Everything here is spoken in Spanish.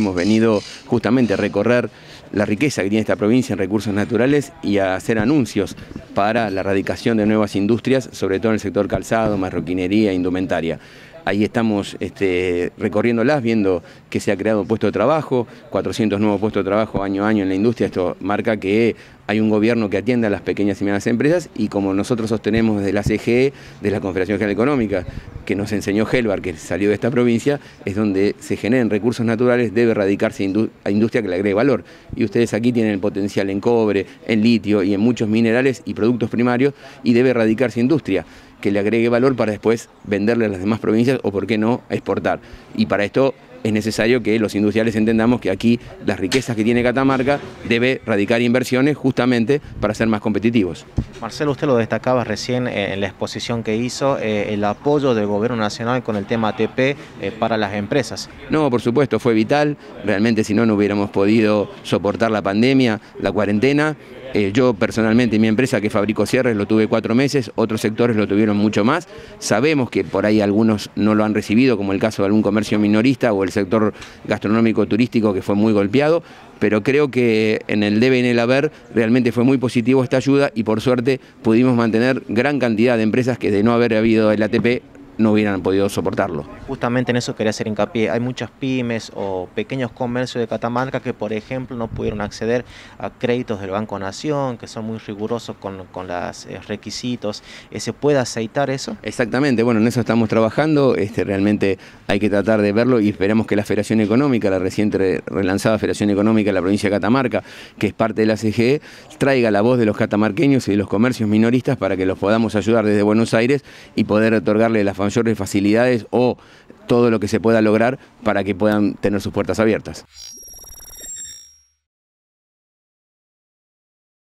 Hemos venido justamente a recorrer la riqueza que tiene esta provincia en recursos naturales y a hacer anuncios para la erradicación de nuevas industrias, sobre todo en el sector calzado, marroquinería, indumentaria. Ahí estamos este, recorriéndolas, viendo que se ha creado un puesto de trabajo, 400 nuevos puestos de trabajo año a año en la industria. Esto marca que hay un gobierno que atiende a las pequeñas y medianas empresas y como nosotros sostenemos desde la CGE, de la Confederación General Económica, que nos enseñó Helvar, que salió de esta provincia, es donde se generen recursos naturales, debe radicarse a industria que le agregue valor. Y ustedes aquí tienen el potencial en cobre, en litio y en muchos minerales y productos primarios y debe radicarse industria que le agregue valor para después venderle a las demás provincias o, por qué no, exportar. Y para esto es necesario que los industriales entendamos que aquí las riquezas que tiene Catamarca debe radicar inversiones justamente para ser más competitivos. Marcelo, usted lo destacaba recién en la exposición que hizo, eh, el apoyo del gobierno nacional con el tema ATP eh, para las empresas. No, por supuesto, fue vital, realmente si no, no hubiéramos podido soportar la pandemia, la cuarentena, eh, yo personalmente, mi empresa que fabrico cierres lo tuve cuatro meses, otros sectores lo tuvieron mucho más. Sabemos que por ahí algunos no lo han recibido, como el caso de algún comercio minorista o el sector gastronómico turístico que fue muy golpeado, pero creo que en el debe y en el haber realmente fue muy positivo esta ayuda y por suerte pudimos mantener gran cantidad de empresas que de no haber habido el ATP no hubieran podido soportarlo. Justamente en eso quería hacer hincapié. Hay muchas pymes o pequeños comercios de Catamarca que, por ejemplo, no pudieron acceder a créditos del Banco Nación, que son muy rigurosos con, los eh, requisitos. Eh, ¿Se puede aceitar eso? Exactamente, bueno, en eso estamos trabajando. Este, realmente hay que tratar de verlo y esperamos que la Federación Económica, la reciente relanzada Federación Económica de la provincia de Catamarca, que es parte de la CGE, traiga la voz de los catamarqueños y de los comercios minoristas para que los podamos ayudar desde Buenos Aires y poder otorgarle la mayores facilidades o todo lo que se pueda lograr para que puedan tener sus puertas abiertas.